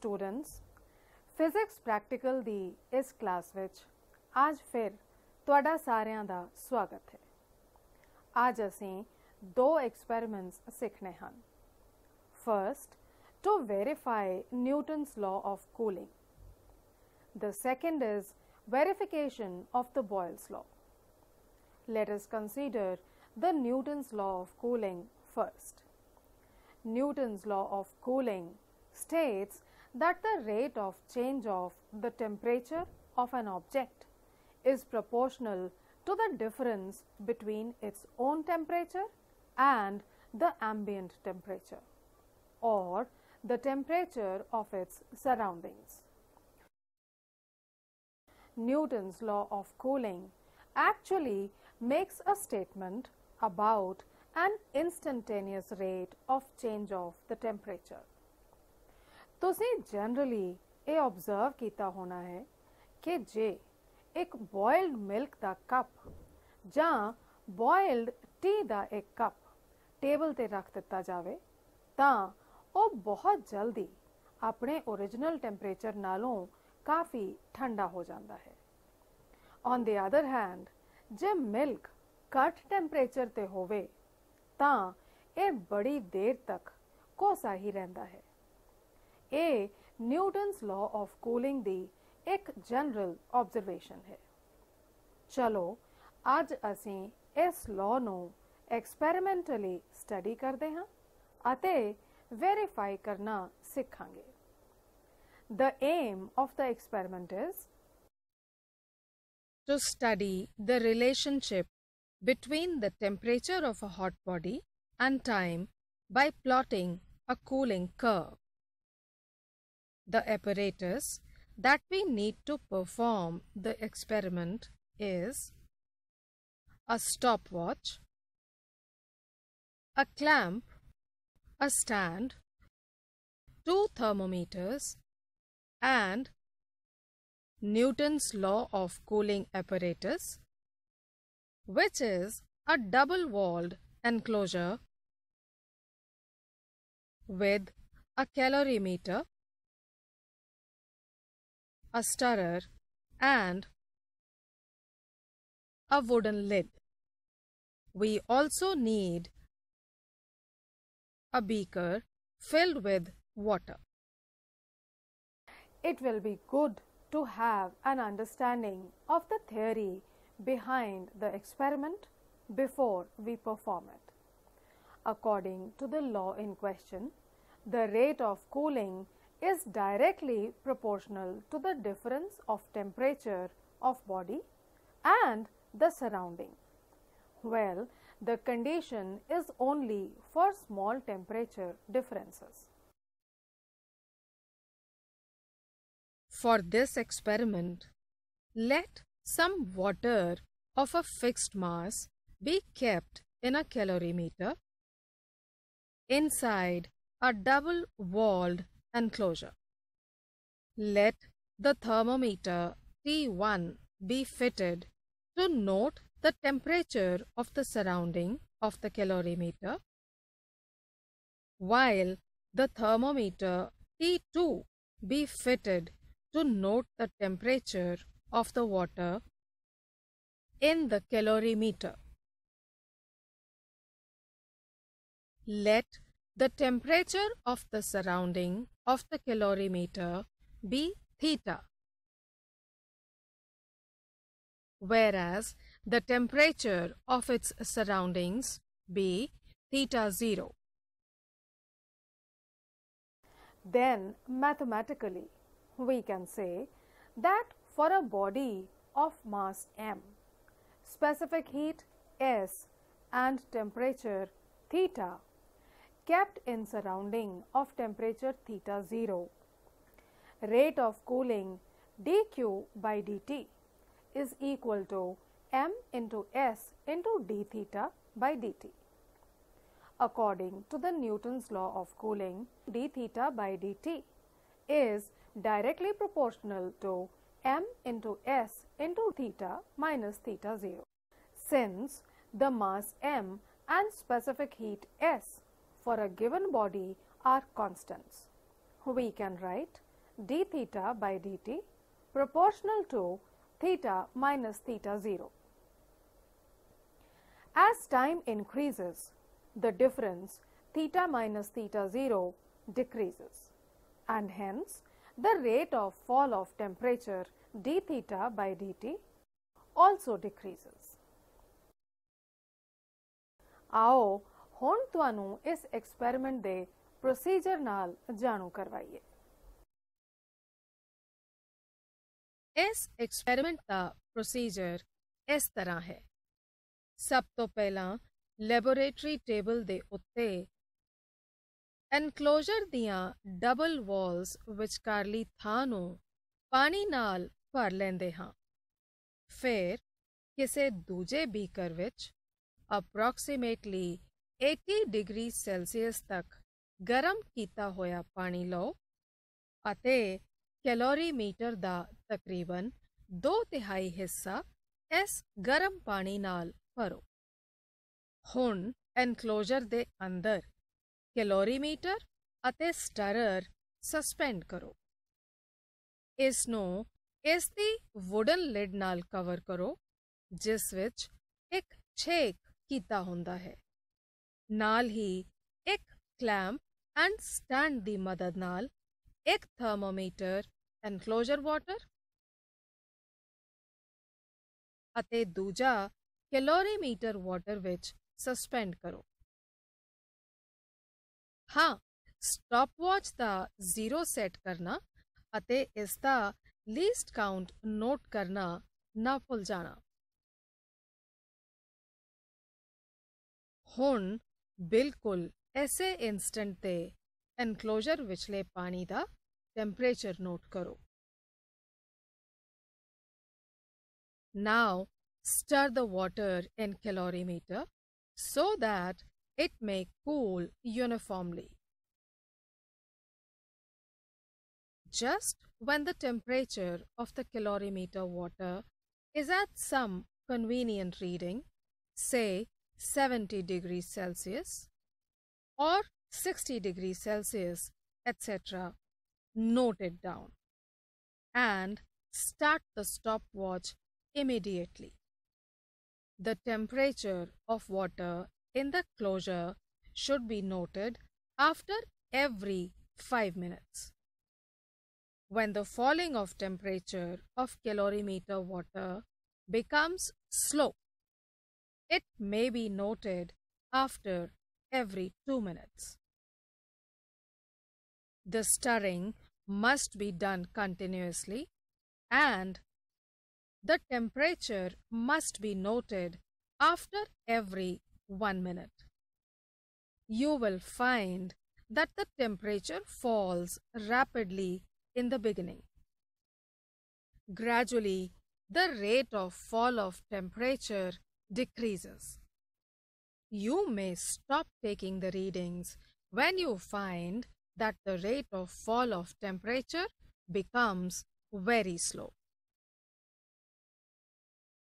Dear students physics practical ਦੀ ਇਸ class ਵਿੱਚ ਅੱਜ ਫਿਰ ਤੁਹਾਡਾ ਸਾਰਿਆਂ ਦਾ ਸਵਾਗਤ ਹੈ ਅੱਜ ਅਸੀਂ ਦੋ ਐਕਸਪੈਰੀਮੈਂਟਸ ਸਿੱਖਣੇ ਹਨ first to verify Newton's law of cooling. The second is verification of the Boyle's law. Let us consider the Newton's law of cooling first. Newton's law of cooling states that the rate of change of the temperature of an object is proportional to the difference between its own temperature and the ambient temperature or the temperature of its surroundings. Newton's law of cooling actually makes a statement about an instantaneous rate of change of the temperature. ਤੁਸੀਂ generally ਇਹ observe ਕੀਤਾ ਹੋਣਾ ਹੈ ਕਿ ਜੇ ਇੱਕ boiled milk ਦਾ cup ਜਾਂ ਬੋਇਲਡ ਟੀ ਦਾ ਇੱਕ ਕੱਪ ਟੇਬਲ ਤੇ ਰੱਖ ਦਿੱਤਾ ਜਾਵੇ, ਤਾਂ ਉਹ ਬਹੁਤ ਜਲਦੀ ਆਪਣੇ origignal ਟੈਂਪਰੇਚਰ ਨਾਲੋਂ ਕਾਫੀ ਠੰਡਾ ਹੋ ਜਾਂਦਾ ਹੈ। ਔਨ ਦੀ ਅਦਰ ਹੈਂਡ ਜੇ ਮਿਲਕ ਘੱਟ ਟੈਂਪਰੇਚਰ ਤੇ ਹੋਵੇ, ਤਾਂ ਇਹ ਬੜੀ ਦੇਰ ਤੱਕ ਕੋਸਾ ਹੀ ਰਹਿੰਦਾ ਹੈ। ਇਹ ਨਿਊਟਨਸ ਲਾਅ ਆਫ ਕੂਲਿੰਗ ਦੀ ਇੱਕ ਜਨਰਲ ਆਬਜ਼ਰਵੇਸ਼ਨ ਹੈ ਚਲੋ ਅੱਜ ਅਸੀਂ ਇਸ ਲਾਅ ਨੂੰ ਐਕਸਪੈਰੀਮੈਂਟਲੀ ਸਟੱਡੀ ਕਰਦੇ ਹਾਂ ਅਤੇ verify ਕਰਨਾ ਸਿੱਖਾਂਗੇ The aim of the experiment is to study the relationship between the temperature of a hot body and time by plotting a cooling curve. The apparatus that we need to perform the experiment is a stopwatch, a clamp a stand, two thermometers, and Newton's law of cooling apparatus, which is a double walled enclosure with a calorimeter, a stirrer, and a wooden lid. We also need a beaker filled with water. It will be good to have an understanding of the theory behind the experiment before we perform it. According to the law in question, the rate of cooling is directly proportional to the difference of temperature of body and the surrounding. Well, the condition is only for small temperature differences. For this experiment, let some water of a fixed mass be kept in a calorimeter inside a double walled enclosure. Let the thermometer T1 be fitted to note the temperature of the surrounding of the calorimeter while the thermometer T2 be fitted to note the temperature of the water in the calorimeter. Let the temperature of the surrounding of the calorimeter be theta, whereas the temperature of its surroundings be theta 0. Then mathematically we can say that for a body of mass m, specific heat S and temperature theta kept in surrounding of temperature theta 0, rate of cooling dq by dt is equal to m into s into d theta by dt. According to the Newton's law of cooling, d theta by dt is directly proportional to m into s into theta minus theta 0. Since the mass m and specific heat s for a given body are constants, we can write d theta by dt proportional to theta minus theta 0. As time increases, the difference theta minus theta 0 decreases and hence the rate of fall of temperature d theta by dt also decreases. ਆਓ ਹੁਣ ਤੁਹਾਨੂੰ ਇਸ experiment ਦੇ procedure ਨਾਲ ਜਾਣੂ ਕਰਵਾਈਏ। ਇਸ experiment ਦਾ ਪ੍ਰੋਸੀਜਰ ਇਸ ਤਰ੍ਹਾਂ ਹੈ। ਸਭ ਤੋਂ ਪਹਿਲਾਂ ਲੈਬੋਰੇਟਰੀ ਟੇਬਲ ਦੇ ਉੱਤੇ ਐਨਕਲੋਜ਼ਰ ਦੀਆਂ ਡਬਲ ਵਾਲਸ ਵਿਚਕਾਰਲੀ ਥਾਂ ਨੂੰ ਪਾਣੀ ਨਾਲ ਭਰ ਲੈਂਦੇ ਹਾਂ। ਫਿਰ ਕਿਸੇ ਦੂਜੇ ਬੀਕਰ ਵਿੱਚ ਅਪਰੋਕਸੀਮੇਟਲੀ 80 ਡਿਗਰੀ ਸੈਲਸੀਅਸ ਤੱਕ ਗਰਮ ਕੀਤਾ ਹੋਇਆ ਪਾਣੀ ਲਓ ਅਤੇ ਕੈਲੋਰੀਮੀਟਰ ਦਾ ਤਕਰੀਬਨ 2 ਤਿਹਾਈ ਹਿੱਸਾ ਇਸ ਗਰਮ ਪਾਣੀ ਨਾਲ ਭਰੋ। ਹੁਣ ਐਨਕਲੋਜ਼ਰ ਦੇ ਅੰਦਰ ਕੈਲੋਰੀਮੀਟਰ ਅਤੇ ਸਟਰਰ ਸਸਪੈਂਡ ਕਰੋ। ਇਸ ਨੂੰ ਇਸ ਦੀ ਵੁਡਨ ਲਿਡ ਨਾਲ ਕਵਰ ਕਰੋ, ਜਿਸ ਵਿੱਚ ਇੱਕ ਛੇਕ ਕੀਤਾ ਹੁੰਦਾ ਹੈ। ਨਾਲ ਹੀ ਇੱਕ ਕਲੈਂਪ ਐਂਡ ਸਟੈਂਡ ਦੀ ਮਦਦ ਨਾਲ ਇੱਕ ਥਰਮੋਮੀਟਰ ਐਨਕਲੋਜ਼ਰ ਵਾਟਰ ਅਤੇ ਦੂਜਾ ਕੈਲੋਰੀਮੀਟਰ ਵਾਟਰ ਵਿੱਚ ਸਸਪੈਂਡ ਕਰੋ ਹਾਂ ਸਟਾਪਵਾਚ ਦਾ ਜ਼ੀਰੋ ਸੈੱਟ ਕਰਨਾ ਅਤੇ ਇਸ ਦਾ ਲੀਸਟ ਕਾਊਂਟ ਨੋਟ ਕਰਨਾ ਨਾ ਭੁੱਲ ਜਾਣਾ ਹੁਣ ਬਿਲਕੁਲ ਐਸੇ ਇਨਸਟੈਂਟ ਤੇ ਐਨਕਲੋਜ਼ਰ ਵਿਚਲੇ ਪਾਣੀ ਦਾ ਟੈਂਪਰੇਚਰ ਨੋਟ ਕਰੋ Now stir the water in calorimeter so that it may cool uniformly. Just when the temperature of the calorimeter water is at some convenient reading, say 70 degrees Celsius or 60 degrees Celsius, etc., note it down and start the stopwatch immediately. The temperature of water in the closure should be noted after every 5 minutes. When the falling of temperature of calorimeter water becomes slow, it may be noted after every 2 minutes. The stirring must be done continuously and the temperature must be noted after every 1 minute. You will find that the temperature falls rapidly in the beginning. Gradually, the rate of fall of temperature decreases. You may stop taking the readings when you find that the rate of fall of temperature becomes very slow.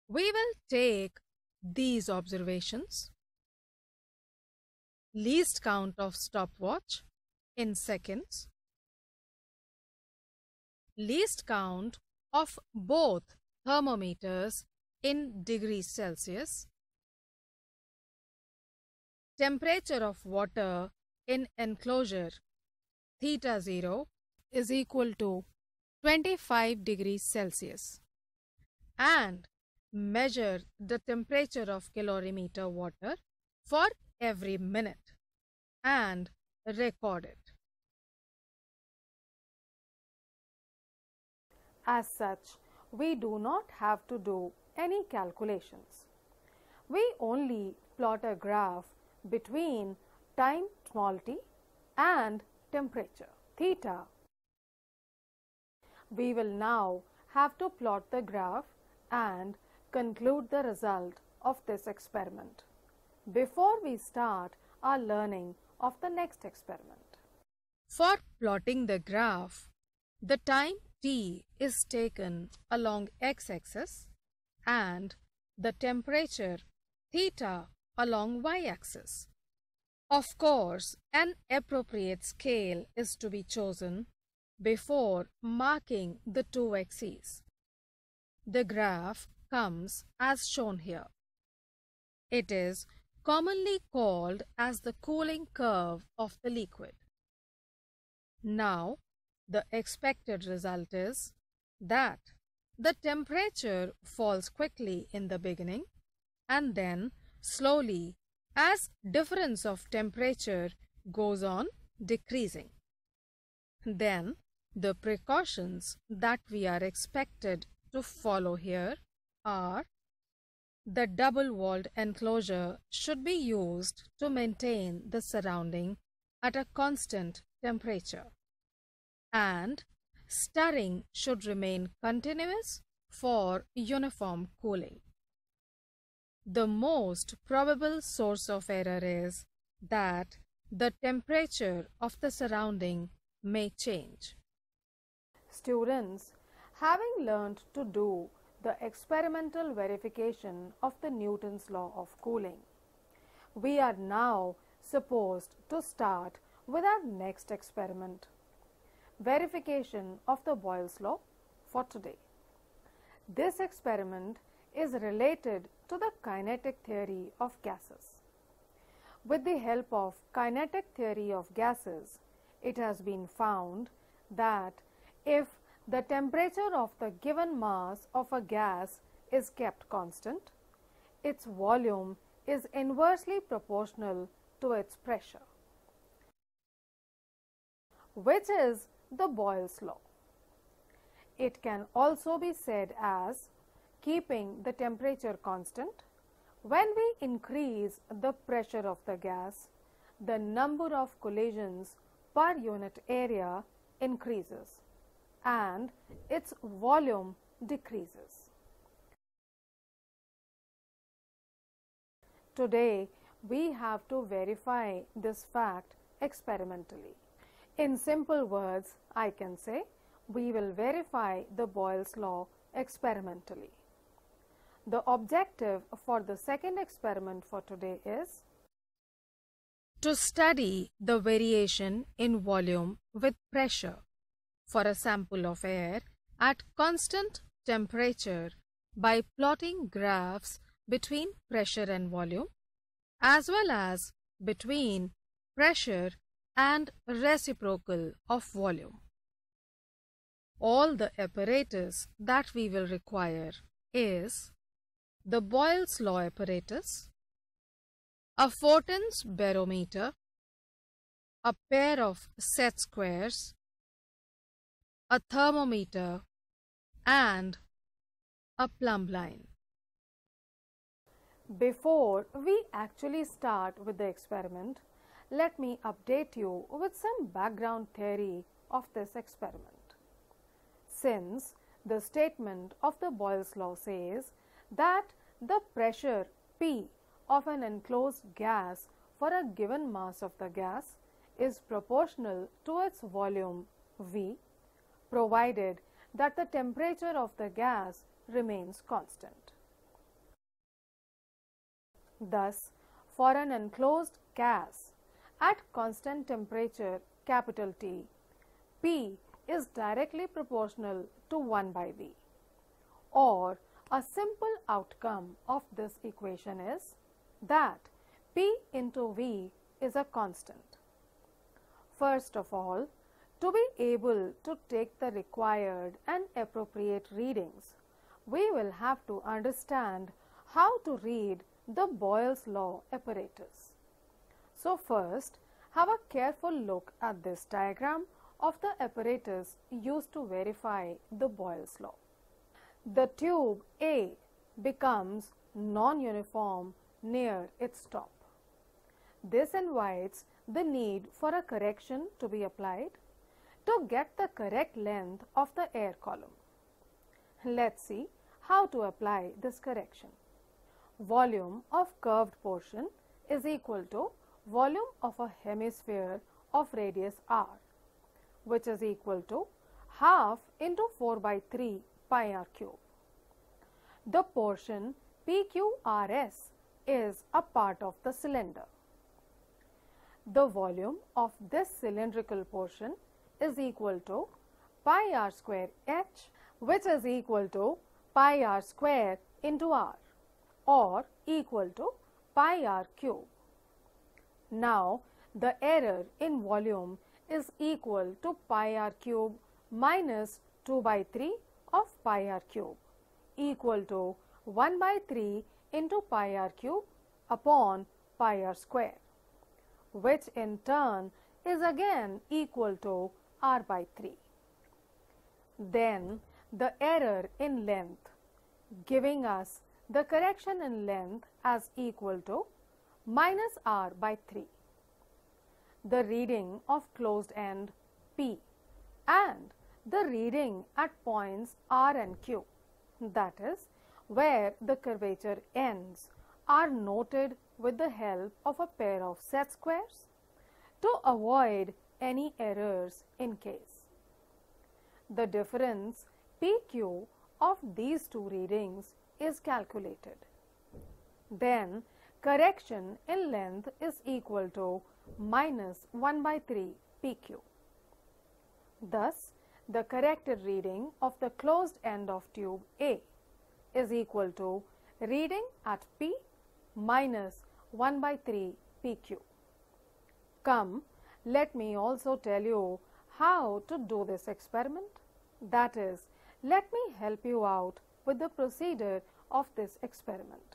We will take these observations. Least count of stopwatch in seconds. Least count of both thermometers in degrees Celsius. Temperature of water in enclosure theta 0 is equal to 25 degrees Celsius and measure the temperature of calorimeter water for every minute and record it. As such, we do not have to do any calculations. We only plot a graph between time small t and temperature theta. We will now have to plot the graph and conclude the result of this experiment before we start our learning of the next experiment. For plotting the graph, the time t is taken along x-axis and the temperature theta along y-axis. Of course, an appropriate scale is to be chosen before marking the two axes. The graph comes as shown here. It is commonly called as the cooling curve of the liquid. Now, the expected result is that the temperature falls quickly in the beginning and then slowly as difference of temperature goes on decreasing. Then the precautions that we are expected to follow here are the double-walled enclosure should be used to maintain the surrounding at a constant temperature and stirring should remain continuous for uniform cooling. The most probable source of error is that the temperature of the surrounding may change. Students, having learned to do the experimental verification of the Newton's law of cooling, we are now supposed to start with our next experiment verification of the Boyle's law for today. This experiment is related to the kinetic theory of gases. With the help of kinetic theory of gases, it has been found that if the temperature of the given mass of a gas is kept constant, its volume is inversely proportional to its pressure, which is the Boyle's law. It can also be said as keeping the temperature constant. When we increase the pressure of the gas, the number of collisions per unit area increases and its volume decreases. Today, we have to verify this fact experimentally. In simple words, I can say we will verify the Boyle's law experimentally. The objective for the second experiment for today is to study the variation in volume with pressure for a sample of air at constant temperature by plotting graphs between pressure and volume as well as between pressure and reciprocal of volume. All the apparatus that we will require is the Boyle's law apparatus, a Fortin's barometer, a pair of set squares, a thermometer and a plumb line. Before we actually start with the experiment, let me update you with some background theory of this experiment. Since the statement of the Boyle's law says that the pressure P of an enclosed gas for a given mass of the gas is proportional to its volume V provided that the temperature of the gas remains constant. Thus, for an enclosed gas, at constant temperature capital T, P is directly proportional to 1 by V or a simple outcome of this equation is that P into V is a constant. First of all, to be able to take the required and appropriate readings, we will have to understand how to read the Boyle's law apparatus. So, first have a careful look at this diagram of the apparatus used to verify the Boyle's law. The tube A becomes non-uniform near its top. This invites the need for a correction to be applied to get the correct length of the air column. Let's see how to apply this correction. Volume of curved portion is equal to volume of a hemisphere of radius r which is equal to half into 4 by 3 pi r cube. The portion PQRS is a part of the cylinder. the volume of this cylindrical portion is equal to pi r square h which is equal to pi r square into r or equal to pi r cube. Now, the error in volume is equal to pi r cube minus 2 by 3 of pi r cube equal to 1 by 3 into pi r cube upon pi r square which in turn is again equal to r by 3. Then the error in length giving us the correction in length as equal to minus r by 3. The reading of closed end P and the reading at points R and Q that is where the curvature ends are noted with the help of a pair of set squares to avoid any errors in case. The difference PQ of these two readings is calculated. Then correction in length is equal to minus 1 by 3 PQ. Thus, the corrected reading of the closed end of tube A is equal to reading at P minus 1 by 3 PQ. Come, let me also tell you how to do this experiment. That is, let me help you out with the procedure of this experiment.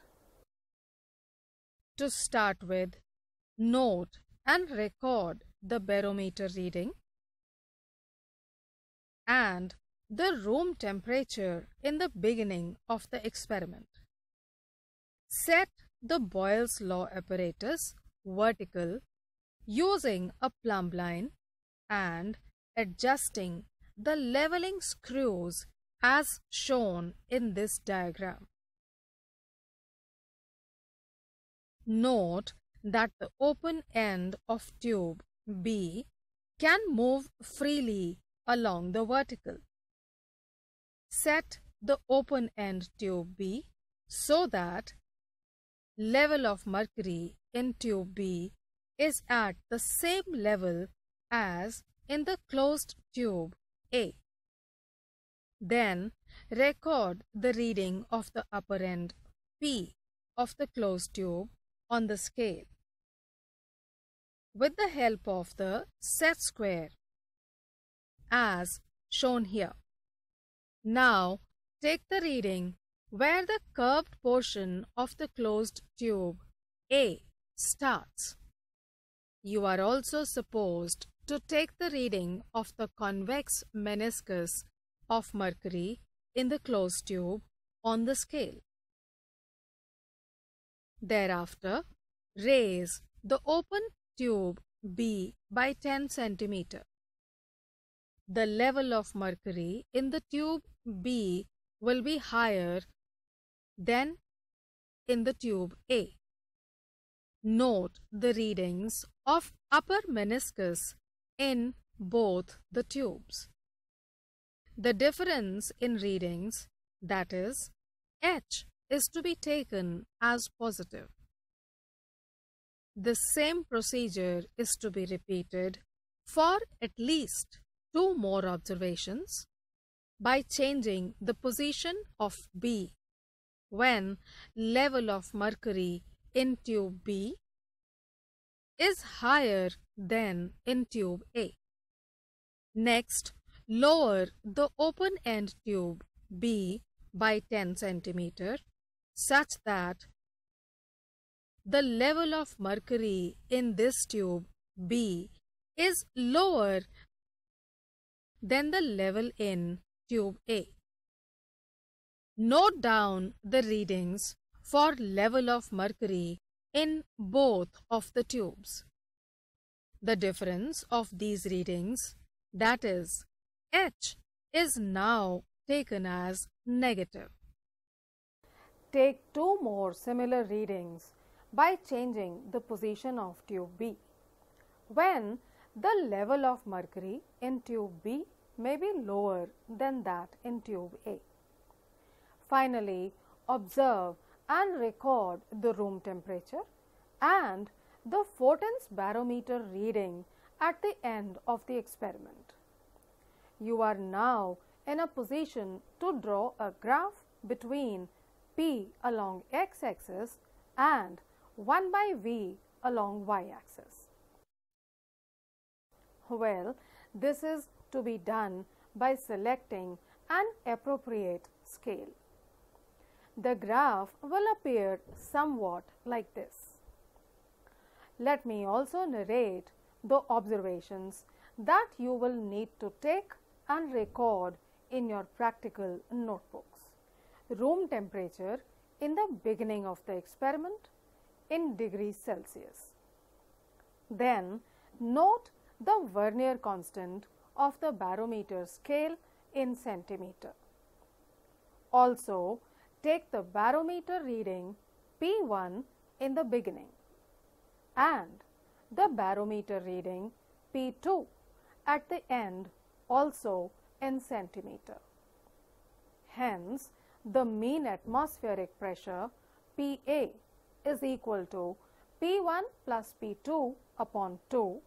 To start with, note and record the barometer reading and the room temperature in the beginning of the experiment. Set the Boyle's law apparatus vertical using a plumb line and adjusting the leveling screws as shown in this diagram. Note that the open end of tube B can move freely along the vertical. Set the open end tube B so that level of mercury in tube B is at the same level as in the closed tube A. Then record the reading of the upper end P of the closed tube on the scale. With the help of the set square as shown here. Now take the reading where the curved portion of the closed tube A starts. You are also supposed to take the reading of the convex meniscus of mercury in the closed tube on the scale. Thereafter, raise the open tube B by 10 centimeter the level of mercury in the tube B will be higher than in the tube A. Note the readings of upper meniscus in both the tubes. The difference in readings, that is, H is to be taken as positive. The same procedure is to be repeated for at least two more observations by changing the position of B when level of mercury in tube B is higher than in tube A. Next, lower the open end tube B by 10 centimeter such that the level of mercury in this tube B is lower than the level in tube A. Note down the readings for level of mercury in both of the tubes. The difference of these readings, that is, H, is now taken as negative. Take two more similar readings by changing the position of tube B. When the level of mercury in tube B may be lower than that in tube A. Finally, observe and record the room temperature and the Fortin's barometer reading at the end of the experiment. You are now in a position to draw a graph between P along x axis and 1 by V along y axis. Well, this is to be done by selecting an appropriate scale. The graph will appear somewhat like this. Let me also narrate the observations that you will need to take and record in your practical notebooks. Room temperature in the beginning of the experiment in degrees Celsius. Then note the Vernier constant of the barometer scale in centimeter. Also take the barometer reading P1 in the beginning and the barometer reading P2 at the end also in centimeter. Hence, the mean atmospheric pressure PA is equal to P1 plus P2 upon 2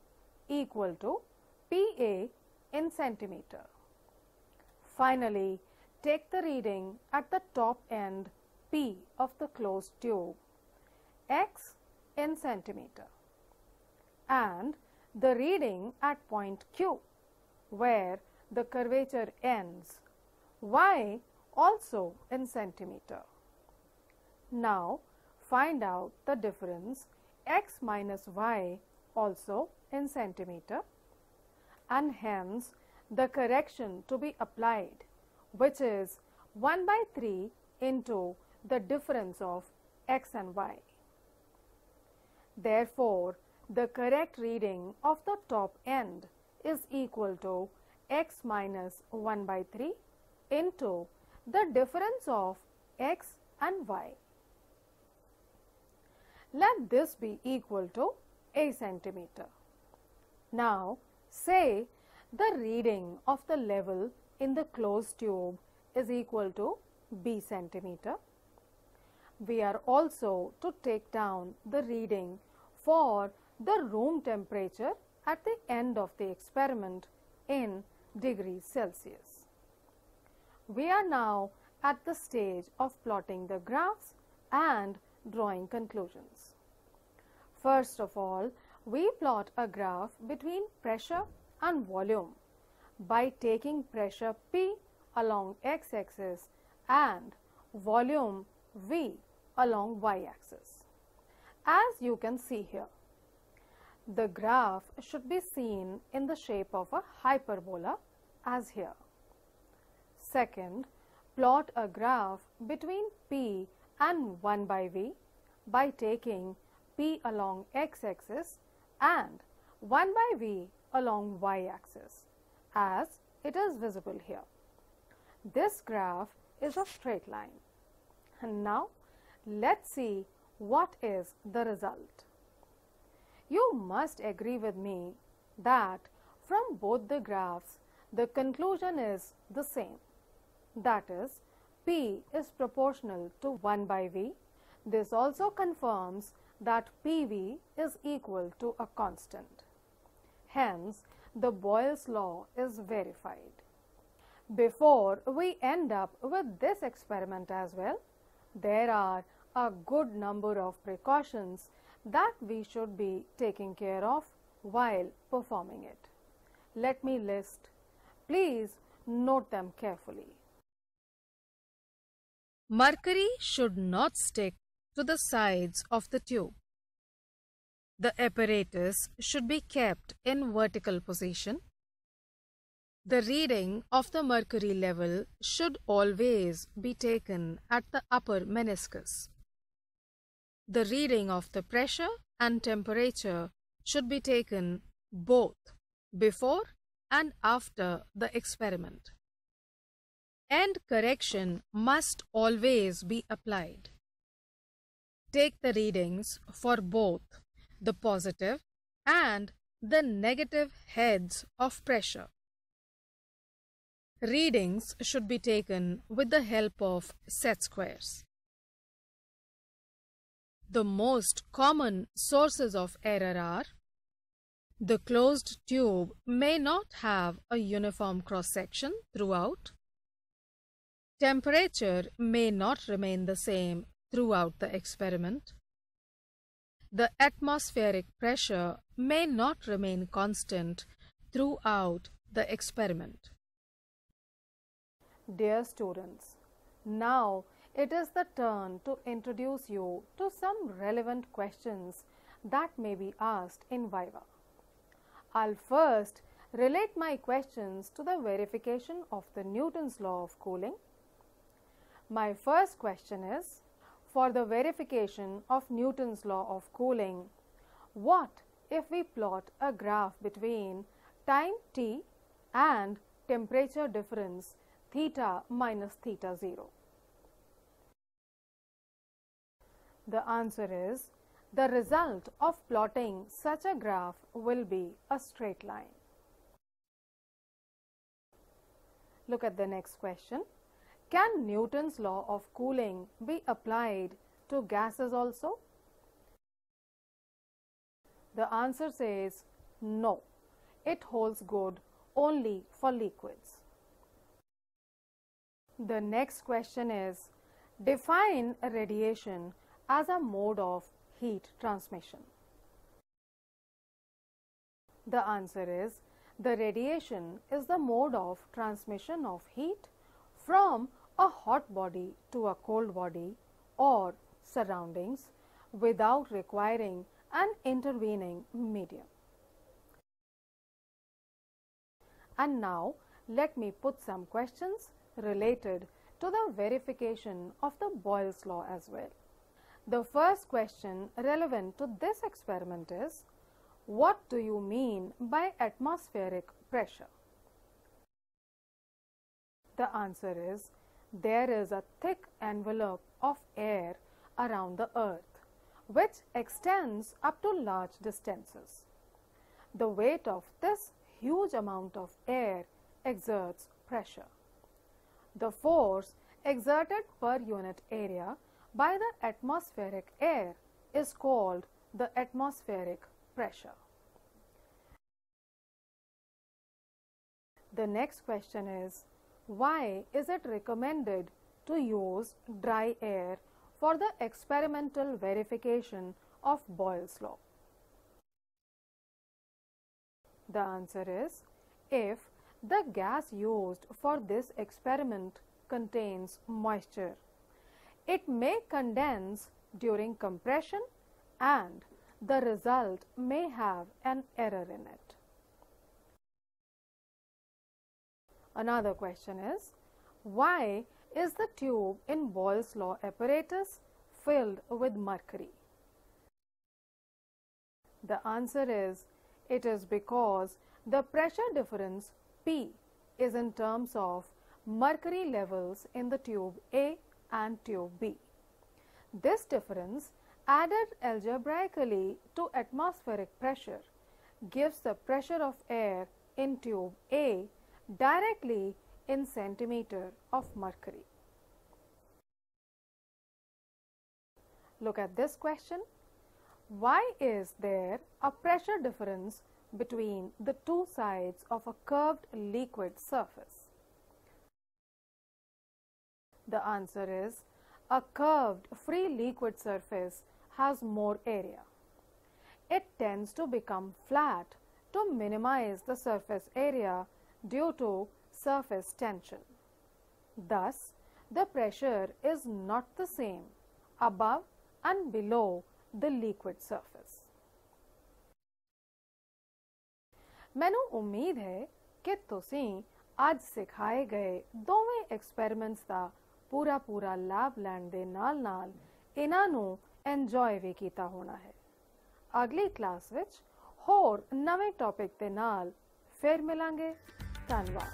equal to PA in centimeter. Finally, take the reading at the top end P of the closed tube x in centimeter and the reading at point Q where the curvature ends y also in centimeter. Now, find out the difference x minus y also in centimeter and hence the correction to be applied which is 1 by 3 into the difference of x and y. Therefore, the correct reading of the top end is equal to x minus 1 by 3 into the difference of x and y. Let this be equal to a centimeter. Now, say the reading of the level in the closed tube is equal to b centimeter. We are also to take down the reading for the room temperature at the end of the experiment in degrees Celsius. We are now at the stage of plotting the graphs and drawing conclusions. First of all, we plot a graph between pressure and volume by taking pressure P along x axis and volume V along y axis. As you can see here, the graph should be seen in the shape of a hyperbola as here. Second, plot a graph between P and 1 by V by taking P along x axis and 1 by V along y axis as it is visible here. This graph is a straight line. And now, let us see what is the result. You must agree with me that from both the graphs, the conclusion is the same. That is, P is proportional to 1 by V. This also confirms that PV is equal to a constant. Hence, the Boyle's law is verified. Before we end up with this experiment as well, there are a good number of precautions that we should be taking care of while performing it. Let me list. Please note them carefully. Mercury should not stick to the sides of the tube. The apparatus should be kept in vertical position. The reading of the mercury level should always be taken at the upper meniscus. The reading of the pressure and temperature should be taken both before and after the experiment. And correction must always be applied. Take the readings for both the positive and the negative heads of pressure. Readings should be taken with the help of set squares. The most common sources of error are the closed tube may not have a uniform cross section throughout. Temperature may not remain the same throughout the experiment. The atmospheric pressure may not remain constant throughout the experiment. Dear students, now it is the turn to introduce you to some relevant questions that may be asked in Viva. I'll first relate my questions to the verification of the Newton's law of cooling. My first question is for the verification of Newton's law of cooling, what if we plot a graph between time t and temperature difference theta minus theta 0? The answer is the result of plotting such a graph will be a straight line. Look at the next question. Can Newton's law of cooling be applied to gases also? The answer says no. It holds good only for liquids. The next question is define radiation as a mode of heat transmission. The answer is the radiation is the mode of transmission of heat from a hot body to a cold body or surroundings without requiring an intervening medium. And now let me put some questions related to the verification of the Boyle's law as well. The first question relevant to this experiment is what do you mean by atmospheric pressure? The answer is there is a thick envelope of air around the earth which extends up to large distances. The weight of this huge amount of air exerts pressure. The force exerted per unit area by the atmospheric air is called the atmospheric pressure. The next question is why is it recommended to use dry air for the experimental verification of Boyle's law? The answer is if the gas used for this experiment contains moisture. It may condense during compression and the result may have an error in it. Another question is why is the tube in Boyle's law apparatus filled with mercury? The answer is it is because the pressure difference P is in terms of mercury levels in the tube A and tube B. This difference added algebraically to atmospheric pressure gives the pressure of air in tube A directly in centimeter of mercury. Look at this question. Why is there a pressure difference between the two sides of a curved liquid surface? The answer is a curved free liquid surface has more area. It tends to become flat to minimize the surface area due to surface tension. Thus, the pressure is not the same above and below the liquid surface. ਮੈਨੂੰ ਉਮੀਦ ਹੈ ਕਿ ਤੁਸੀਂ ਅੱਜ ਸਿਖਾਏ ਗਏ ਦੋਵੇਂ experiments ਦਾ ਪੂਰਾ ਪੂਰਾ ਲਾਭ ਲੈਣ ਦੇ ਨਾਲ-ਨਾਲ ਇਹਨਾਂ ਨੂੰ ਇੰਜੋਏ ਵੀ ਕੀਤਾ ਹੋਣਾ ਹੈ ਅਗਲੀ ਕਲਾਸ ਵਿੱਚ ਹੋਰ ਨਵੇਂ ਟੌਪਿਕ ਦੇ ਨਾਲ ਫਿਰ ਮਿਲਾਂਗੇ 算了吧